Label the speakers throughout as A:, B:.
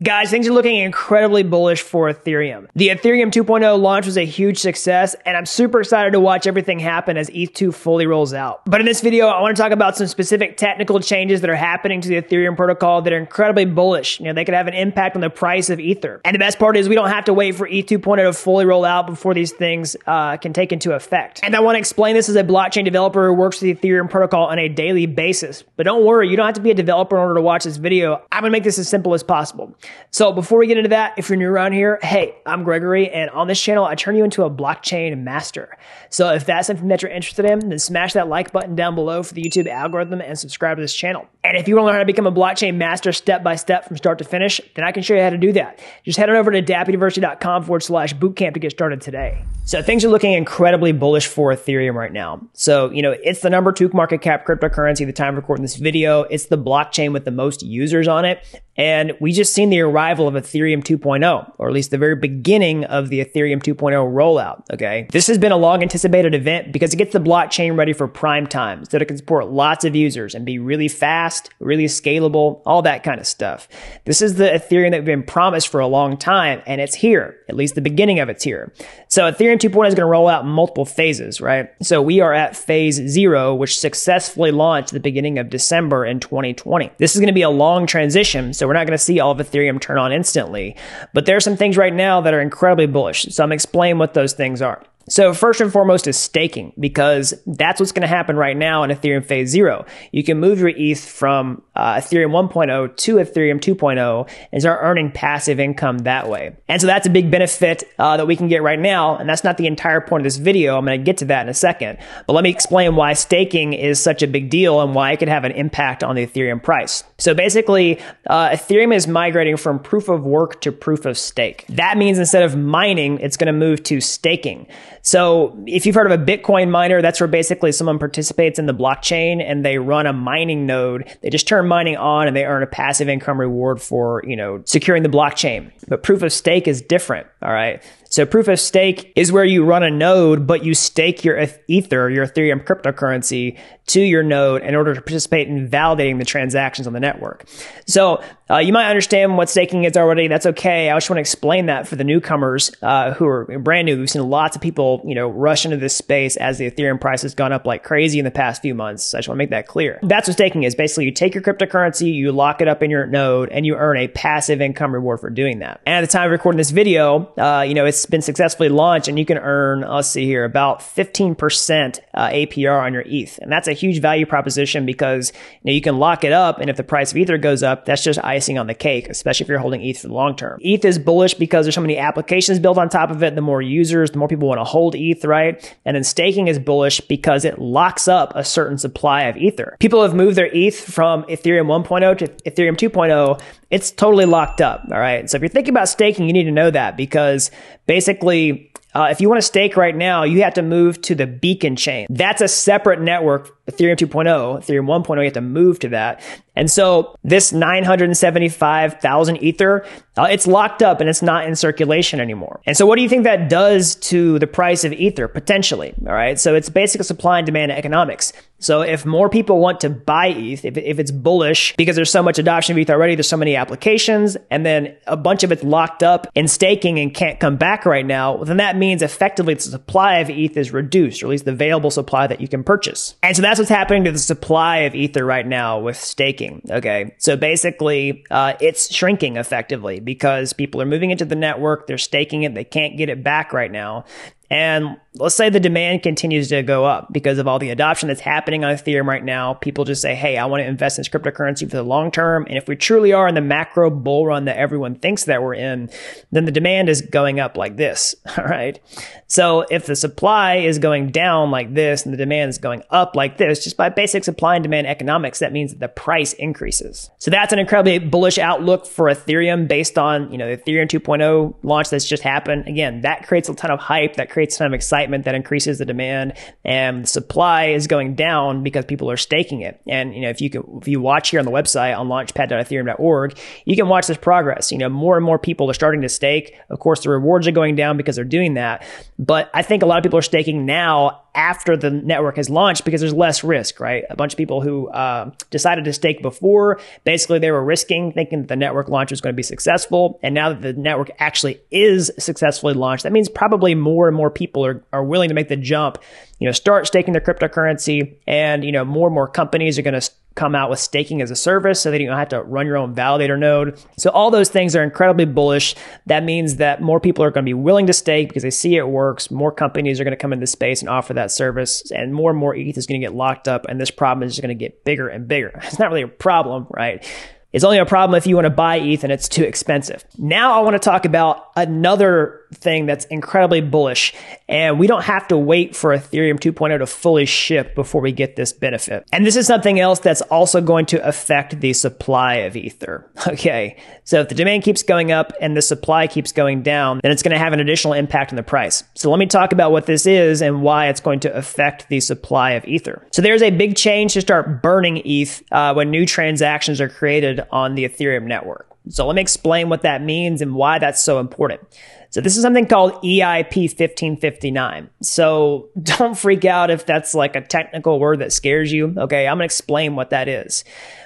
A: Guys, things are looking incredibly bullish for Ethereum. The Ethereum 2.0 launch was a huge success, and I'm super excited to watch everything happen as ETH2 fully rolls out. But in this video, I want to talk about some specific technical changes that are happening to the Ethereum protocol that are incredibly bullish. You know, they could have an impact on the price of Ether. And the best part is we don't have to wait for ETH 2.0 to fully roll out before these things uh, can take into effect. And I want to explain this as a blockchain developer who works with the Ethereum protocol on a daily basis. But don't worry, you don't have to be a developer in order to watch this video. I'm going to make this as simple as possible. So before we get into that, if you're new around here, hey, I'm Gregory, and on this channel, I turn you into a blockchain master. So if that's something that you're interested in, then smash that like button down below for the YouTube algorithm and subscribe to this channel. And if you want to learn how to become a blockchain master step by step from start to finish, then I can show you how to do that. Just head on over to dappuniversity.com forward slash bootcamp to get started today. So things are looking incredibly bullish for Ethereum right now. So, you know, it's the number two market cap cryptocurrency at the time of recording this video. It's the blockchain with the most users on it. And we just seen the arrival of Ethereum 2.0, or at least the very beginning of the Ethereum 2.0 rollout. Okay. This has been a long anticipated event because it gets the blockchain ready for prime time so that it can support lots of users and be really fast, really scalable, all that kind of stuff. This is the Ethereum that we've been promised for a long time and it's here. At least the beginning of it's here. So Ethereum 2.0 is going to roll out in multiple phases, right? So we are at phase zero, which successfully launched at the beginning of December in 2020. This is going to be a long transition. So we're not going to see all of Ethereum turn on instantly, but there are some things right now that are incredibly bullish. So I'm explain what those things are. So first and foremost is staking because that's what's going to happen right now in Ethereum phase zero. You can move your ETH from uh, Ethereum 1.0 to Ethereum 2.0 and start earning passive income that way. And so that's a big benefit uh, that we can get right now. And that's not the entire point of this video. I'm going to get to that in a second. But let me explain why staking is such a big deal and why it could have an impact on the Ethereum price. So basically, uh, Ethereum is migrating from proof of work to proof of stake. That means instead of mining, it's going to move to staking. So if you've heard of a Bitcoin miner, that's where basically someone participates in the blockchain and they run a mining node. They just turn mining on and they earn a passive income reward for, you know, securing the blockchain. But proof of stake is different. All right. So proof of stake is where you run a node, but you stake your Ether, your Ethereum cryptocurrency to your node in order to participate in validating the transactions on the network. So uh, you might understand what staking is already. That's okay. I just want to explain that for the newcomers uh, who are brand new. We've seen lots of people, you know, rush into this space as the Ethereum price has gone up like crazy in the past few months. I just want to make that clear. That's what staking is. Basically, you take your cryptocurrency, you lock it up in your node, and you earn a passive income reward for doing that. And at the time of recording this video, uh, you know, it's been successfully launched, and you can earn, let's see here, about 15% uh, APR on your ETH, and that's a huge value proposition because you know you can lock it up, and if the price of Ether goes up, that's just icing on the cake, especially if you're holding ETH for the long term. ETH is bullish because there's so many applications built on top of it. The more users, the more people want to hold ETH, right? And then staking is bullish because it locks up a certain supply of Ether. People have moved their ETH from Ethereum 1.0 to Ethereum 2.0. It's totally locked up. All right. So if you're thinking about staking, you need to know that because basically uh, if you want to stake right now, you have to move to the beacon chain. That's a separate network Ethereum 2.0, Ethereum 1.0, you have to move to that. And so this 975,000 Ether, uh, it's locked up and it's not in circulation anymore. And so what do you think that does to the price of Ether potentially? All right. So it's basically supply and demand economics. So if more people want to buy ETH, if, if it's bullish because there's so much adoption of ETH already, there's so many applications, and then a bunch of it's locked up in staking and can't come back right now, then that means effectively the supply of ETH is reduced, or at least the available supply that you can purchase. And so that's that's what's happening to the supply of ether right now with staking. Okay. So basically, uh, it's shrinking effectively because people are moving into the network. They're staking it. They can't get it back right now. And let's say the demand continues to go up because of all the adoption that's happening on Ethereum right now. People just say, Hey, I want to invest in this cryptocurrency for the long term. And if we truly are in the macro bull run that everyone thinks that we're in, then the demand is going up like this. All right. So if the supply is going down like this and the demand is going up like this, just by basic supply and demand economics, that means that the price increases. So that's an incredibly bullish outlook for Ethereum based on, you know, the Ethereum 2.0 launch that's just happened. Again, that creates a ton of hype. That creates a ton of excitement that increases the demand and supply is going down because people are staking it. And, you know, if you can, if you watch here on the website on launchpad.ethereum.org, you can watch this progress. You know, more and more people are starting to stake. Of course, the rewards are going down because they're doing that. But I think a lot of people are staking now after the network has launched because there's less risk, right? A bunch of people who uh, decided to stake before, basically they were risking thinking that the network launch was going to be successful. And now that the network actually is successfully launched, that means probably more and more people are, are willing to make the jump, you know, start staking their cryptocurrency and, you know, more and more companies are going to come out with staking as a service so that you don't have to run your own validator node. So all those things are incredibly bullish. That means that more people are going to be willing to stake because they see it works. More companies are going to come into space and offer that service and more and more ETH is going to get locked up and this problem is just going to get bigger and bigger. It's not really a problem, right? It's only a problem if you want to buy ETH and it's too expensive. Now I want to talk about another thing that's incredibly bullish. And we don't have to wait for Ethereum 2.0 to fully ship before we get this benefit. And this is something else that's also going to affect the supply of Ether. Okay. So if the demand keeps going up and the supply keeps going down, then it's going to have an additional impact on the price. So let me talk about what this is and why it's going to affect the supply of Ether. So there's a big change to start burning ETH uh, when new transactions are created on the Ethereum network. So let me explain what that means and why that's so important. So this is something called EIP 1559. So don't freak out if that's like a technical word that scares you. Okay. I'm going to explain what that is.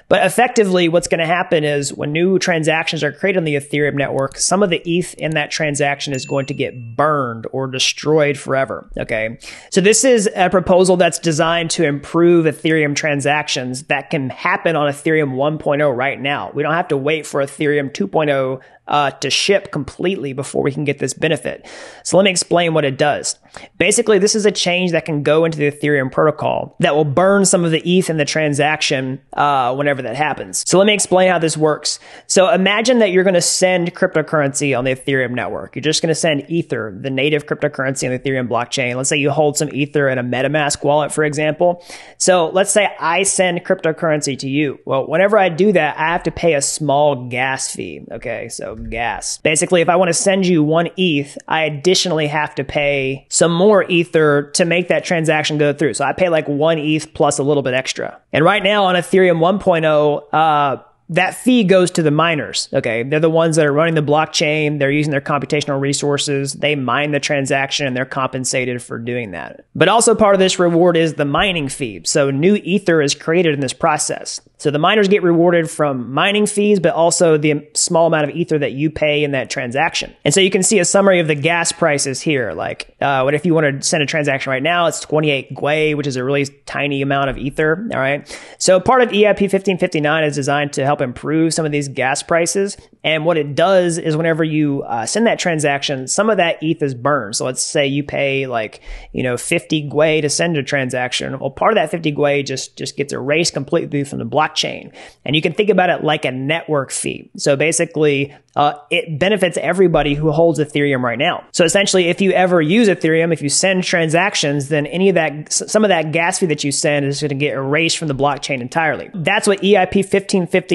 A: But effectively, what's going to happen is when new transactions are created on the Ethereum network, some of the ETH in that transaction is going to get burned or destroyed forever. Okay. So this is a proposal that's designed to improve Ethereum transactions that can happen on Ethereum 1.0 right now. We don't have to wait for Ethereum 2.0 uh, to ship completely before we can get this benefit. So let me explain what it does. Basically, this is a change that can go into the Ethereum protocol that will burn some of the ETH in the transaction uh, whenever that happens. So let me explain how this works. So imagine that you're going to send cryptocurrency on the Ethereum network. You're just going to send Ether, the native cryptocurrency on the Ethereum blockchain. Let's say you hold some Ether in a MetaMask wallet, for example. So let's say I send cryptocurrency to you. Well, whenever I do that, I have to pay a small gas fee. Okay, so gas. Basically, if I want to send you one ETH, I additionally have to pay some more Ether to make that transaction go through. So I pay like one ETH plus a little bit extra. And right now on Ethereum 1.0, uh, that fee goes to the miners. Okay. They're the ones that are running the blockchain. They're using their computational resources. They mine the transaction and they're compensated for doing that. But also part of this reward is the mining fee. So new ether is created in this process. So the miners get rewarded from mining fees, but also the small amount of ether that you pay in that transaction. And so you can see a summary of the gas prices here. Like, uh, what if you want to send a transaction right now? It's 28 Gwei, which is a really tiny amount of ether. All right. So part of EIP 1559 is designed to help improve some of these gas prices. And what it does is whenever you uh, send that transaction, some of that ETH is burned. So let's say you pay like, you know, 50 Gwei to send a transaction. Well, part of that 50 Gwei just, just gets erased completely from the blockchain. And you can think about it like a network fee. So basically, uh, it benefits everybody who holds Ethereum right now. So essentially, if you ever use Ethereum, if you send transactions, then any of that, some of that gas fee that you send is going to get erased from the blockchain entirely. That's what EIP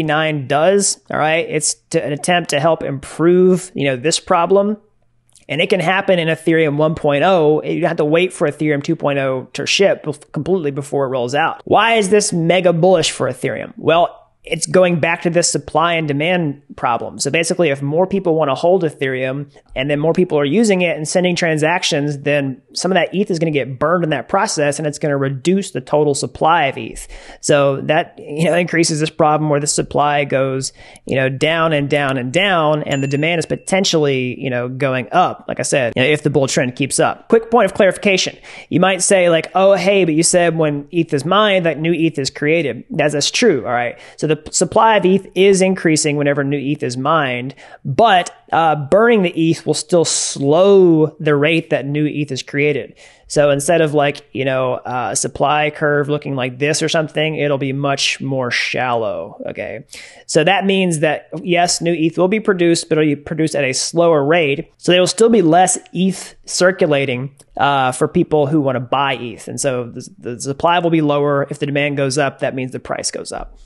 A: 1559 does. All right. It's to, an attempt to help improve, you know, this problem and it can happen in Ethereum 1.0. You have to wait for Ethereum 2.0 to ship completely before it rolls out. Why is this mega bullish for Ethereum? Well, it's going back to this supply and demand problem. So basically, if more people want to hold Ethereum and then more people are using it and sending transactions, then some of that ETH is going to get burned in that process and it's going to reduce the total supply of ETH. So that, you know, increases this problem where the supply goes, you know, down and down and down and the demand is potentially, you know, going up. Like I said, you know, if the bull trend keeps up. Quick point of clarification. You might say like, oh, hey, but you said when ETH is mined, that new ETH is created. That's, that's true. All right. So the supply of ETH is increasing whenever new ETH is mined, but uh, burning the ETH will still slow the rate that new ETH is created. So instead of like, you know, uh, a supply curve looking like this or something, it'll be much more shallow. Okay. So that means that yes, new ETH will be produced, but it'll be produced at a slower rate. So there will still be less ETH circulating uh, for people who want to buy ETH. And so the, the supply will be lower. If the demand goes up, that means the price goes up.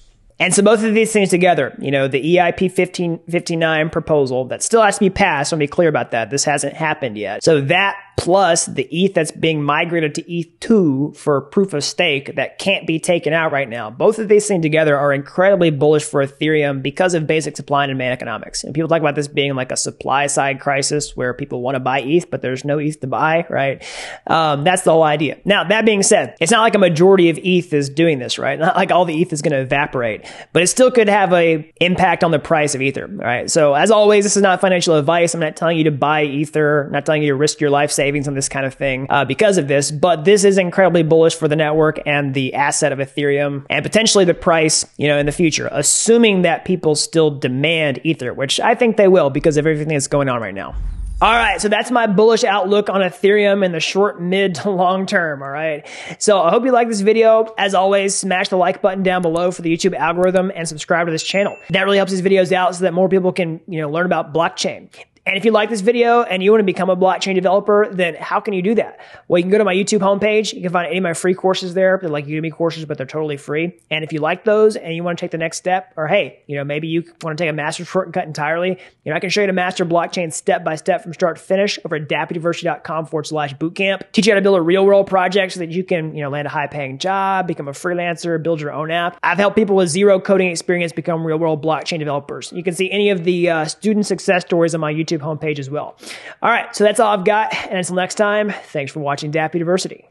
A: And so both of these things together, you know, the EIP 1559 proposal that still has to be passed. Let me be clear about that. This hasn't happened yet. So that plus the ETH that's being migrated to ETH2 for proof of stake that can't be taken out right now. Both of these things together are incredibly bullish for Ethereum because of basic supply and demand economics. And people talk about this being like a supply side crisis where people want to buy ETH, but there's no ETH to buy, right? Um, that's the whole idea. Now, that being said, it's not like a majority of ETH is doing this, right? Not like all the ETH is going to evaporate, but it still could have a impact on the price of Ether, right? So as always, this is not financial advice. I'm not telling you to buy Ether, I'm not telling you to risk your life savings on this kind of thing uh, because of this, but this is incredibly bullish for the network and the asset of Ethereum and potentially the price, you know, in the future, assuming that people still demand Ether, which I think they will because of everything that's going on right now. All right, so that's my bullish outlook on Ethereum in the short, mid to long term. All right. So I hope you like this video. As always, smash the like button down below for the YouTube algorithm and subscribe to this channel. That really helps these videos out so that more people can, you know, learn about blockchain. And if you like this video and you want to become a blockchain developer, then how can you do that? Well, you can go to my YouTube homepage. You can find any of my free courses there. They're like Udemy courses, but they're totally free. And if you like those and you want to take the next step, or hey, you know, maybe you want to take a master shortcut entirely, you know, I can show you to master blockchain step by step from start to finish over at dappuniversity.com forward slash bootcamp. Teach you how to build a real world project so that you can, you know, land a high paying job, become a freelancer, build your own app. I've helped people with zero coding experience become real world blockchain developers. You can see any of the uh, student success stories on my YouTube homepage as well. All right, so that's all I've got. And until next time, thanks for watching Dapp University.